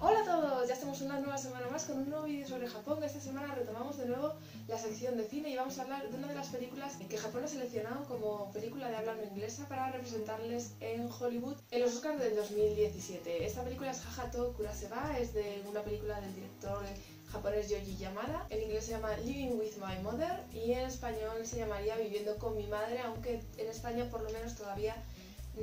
Hola a todos, ya estamos una nueva semana más con un nuevo vídeo sobre Japón. Esta semana retomamos de nuevo la sección de cine y vamos a hablar de una de las películas que Japón ha seleccionado como película de habla no inglesa para representarles en Hollywood en los Oscars del 2017. Esta película es Hahato Kuraseba, es de una película del director japonés Yoji Yamada. En inglés se llama Living with My Mother y en español se llamaría Viviendo con mi madre, aunque en España por lo menos todavía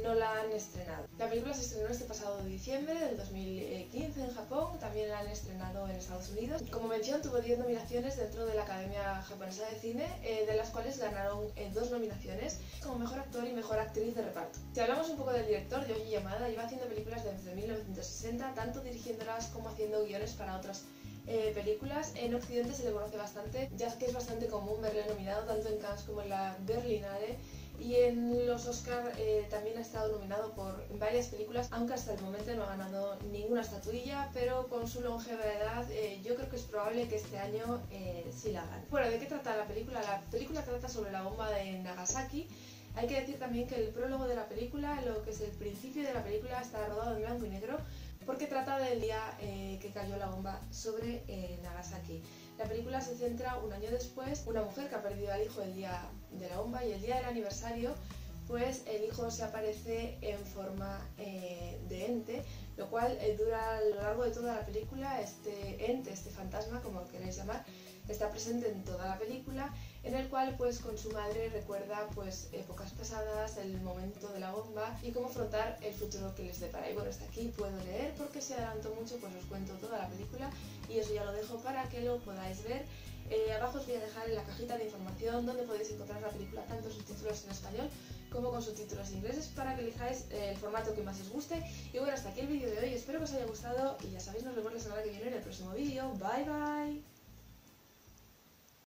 no la han estrenado. La película se estrenó este pasado diciembre del 2015 en Japón, también la han estrenado en Estados Unidos. Como mención, tuvo 10 nominaciones dentro de la Academia Japonesa de Cine, eh, de las cuales ganaron eh, dos nominaciones como Mejor Actor y Mejor Actriz de Reparto. Si hablamos un poco del director, Yoji Yamada lleva haciendo películas desde 1960, tanto dirigiéndolas como haciendo guiones para otras eh, películas. En Occidente se le conoce bastante, ya que es bastante común verle nominado tanto en Cannes como en la Berlinale y en los Oscar eh, también ha estado nominado por varias películas, aunque hasta el momento no ha ganado ninguna estatuilla, pero con su longeva edad eh, yo creo que es probable que este año eh, sí la gane. Bueno, ¿de qué trata la película? La película trata sobre la bomba de Nagasaki. Hay que decir también que el prólogo de la película, lo que es el principio de la película, está rodado en blanco y negro porque trata del día que cayó la bomba sobre Nagasaki. La película se centra un año después, una mujer que ha perdido al hijo el día de la bomba y el día del aniversario, pues el hijo se aparece en forma eh, de ente, lo cual eh, dura a lo largo de toda la película, este ente, este fantasma, como lo queréis llamar, está presente en toda la película, en el cual pues con su madre recuerda pues épocas pasadas, el momento de la bomba y cómo afrontar el futuro que les depara. Y bueno, hasta aquí puedo leer porque si adelanto mucho pues os cuento toda la película y eso ya lo dejo para que lo podáis ver. Eh, abajo os voy a dejar en la cajita de información donde podéis encontrar la película tanto subtítulos en español como con subtítulos ingleses para que elijáis el formato que más os guste. Y bueno, hasta aquí el vídeo de hoy, espero que os haya gustado y ya sabéis, nos vemos la semana que viene en el próximo vídeo. Bye bye.